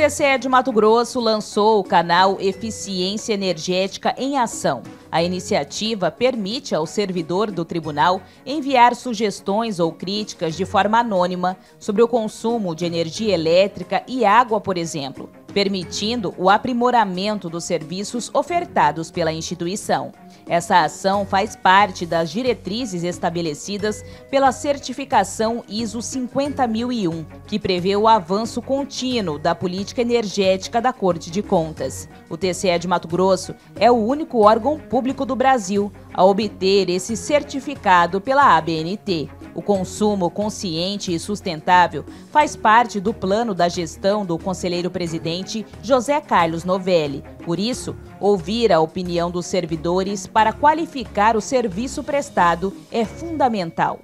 TCE de Mato Grosso lançou o canal Eficiência Energética em Ação. A iniciativa permite ao servidor do tribunal enviar sugestões ou críticas de forma anônima sobre o consumo de energia elétrica e água, por exemplo, permitindo o aprimoramento dos serviços ofertados pela instituição. Essa ação faz parte das diretrizes estabelecidas pela certificação ISO 50001, que prevê o avanço contínuo da política energética da Corte de Contas. O TCE de Mato Grosso é o único órgão público do Brasil a obter esse certificado pela ABNT. O consumo consciente e sustentável faz parte do plano da gestão do conselheiro-presidente José Carlos Novelli. Por isso, ouvir a opinião dos servidores para qualificar o serviço prestado é fundamental.